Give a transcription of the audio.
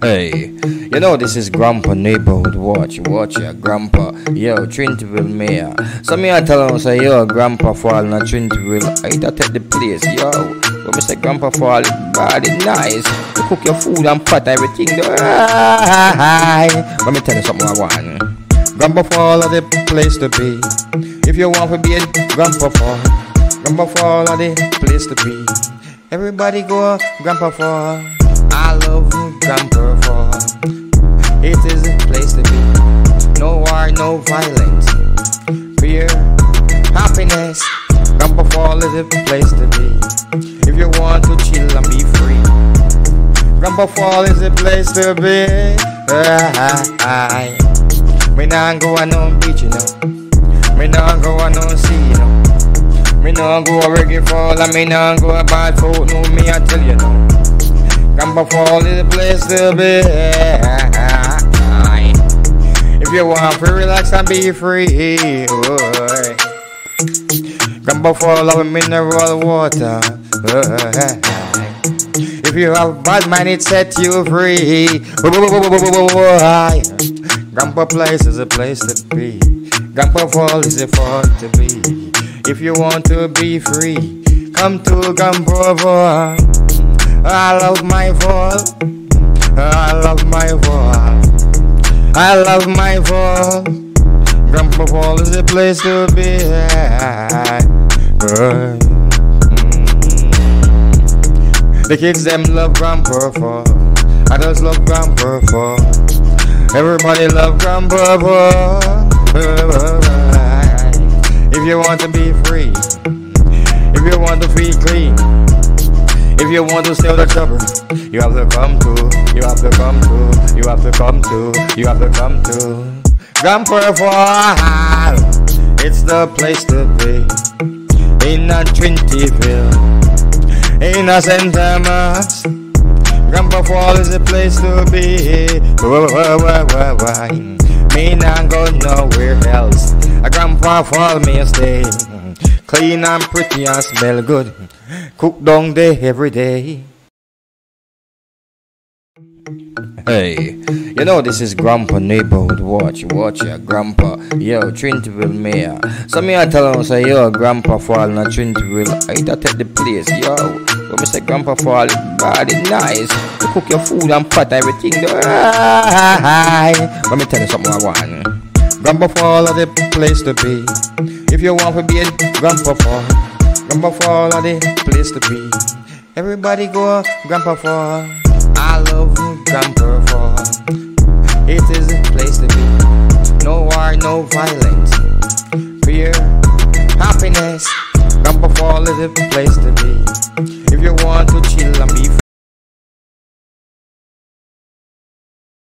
Hey, you know this is Grandpa Neighborhood Watch, watch ya, Grandpa. Yo, Trinityville Mayor. So me I tell him say, yo, Grandpa fall in Trinityville. I to take the place, yo. But me say Grandpa fall, body nice. You cook your food and pot everything. Let me tell you something I want. Grandpa fall are the place to be. If you want to be a Grandpa fall, Grandpa fall are the place to be. Everybody go, Grandpa fall. I love Grandpa Fall. It is a place to be. No war, no violence. Fear, happiness. Grandpa Fall is a place to be. If you want to chill and be free. Grandpa Fall is a place to be. I, I. Me nah go on no beach, you know. Me nah go on no sea, you know. Me nah go a reggae fall and me nah go a bad food, no me I tell you now. Fall is a place to be. If you want to relax and be free, boy. Grandpa Fall love mineral water. If you have bad mind, it set you free. Grandpa Place is a place to be. Grandpa Fall is a fun to be. If you want to be free, come to Grandpa. I love my fall. I love my fall. I love my fall. Grandpa Fall is a place to be. The kids them love Grandpa Fall. Adults love Grandpa Fall. Everybody love Grandpa Fall. If you want to be free, if you want to feel clean. If you want to steal the trouble, you have to come to, you have to come to, you have to come to, you have to come to. Grandpa Fall, it's the place to be. In a Trinityville, in a St. Thomas. Grandpa Fall is the place to be. Me not go nowhere else. A Grandpa Fall may stay. Clean and pretty and smell good. Cook down there every day. Hey, you know this is Grandpa Neighborhood Watch, watch ya, Grandpa. Yo, Trinityville Mayor. So me I tell him say, yo, Grandpa fall in a Trinityville. I to take the place, yo. But me say Grandpa fall, body nice. You cook your food and pot everything. Let me tell you something I want. Grandpa Fall are the place to be. If you want to be a Grandpa Fall, Grandpa Fall are the place to be. Everybody go, Grandpa Fall. I love Grandpa Fall. It is a place to be. No war, no violence. Fear, happiness. Grandpa Fall is a place to be. If you